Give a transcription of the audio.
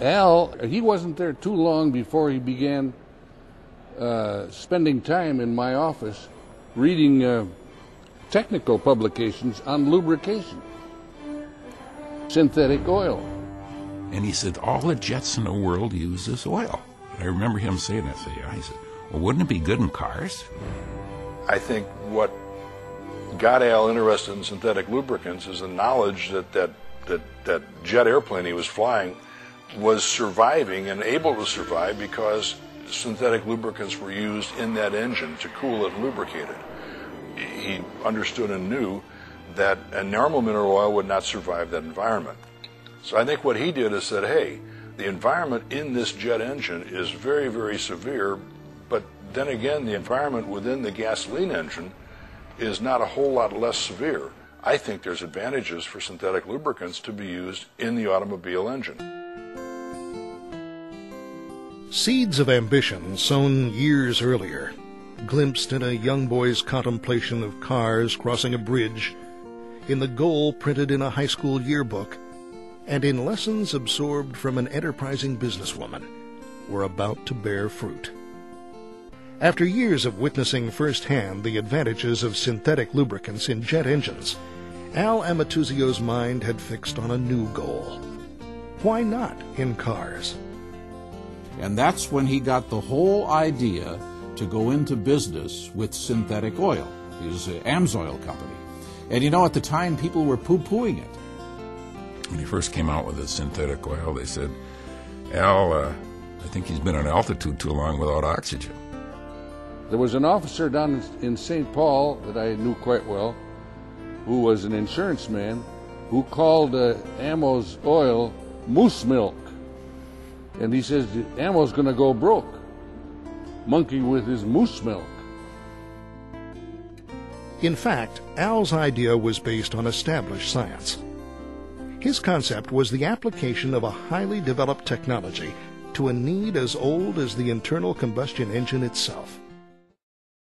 Al, he wasn't there too long before he began uh, spending time in my office reading uh, technical publications on lubrication, synthetic oil. And he said, all the jets in the world use this oil. I remember him saying that. I said, yeah. He said, well, wouldn't it be good in cars? I think what got Al interested in synthetic lubricants is the knowledge that that, that, that jet airplane he was flying was surviving and able to survive because synthetic lubricants were used in that engine to cool it and lubricate it. He understood and knew that a normal mineral oil would not survive that environment. So I think what he did is said, hey, the environment in this jet engine is very, very severe, but then again, the environment within the gasoline engine is not a whole lot less severe. I think there's advantages for synthetic lubricants to be used in the automobile engine. Seeds of ambition sown years earlier, glimpsed in a young boy's contemplation of cars crossing a bridge, in the goal printed in a high school yearbook, and in lessons absorbed from an enterprising businesswoman, were about to bear fruit. After years of witnessing firsthand the advantages of synthetic lubricants in jet engines, Al Amatuzio's mind had fixed on a new goal. Why not in cars? And that's when he got the whole idea to go into business with synthetic oil. He was an Amsoil company. And you know, at the time, people were poo pooing it. When he first came out with the synthetic oil, they said, Al, uh, I think he's been on altitude too long without oxygen. There was an officer down in St. Paul that I knew quite well who was an insurance man who called uh, Ammo's oil moose milk. And he says the Ammo's going to go broke. Monkey with his moose milk. In fact, Al's idea was based on established science. His concept was the application of a highly developed technology to a need as old as the internal combustion engine itself.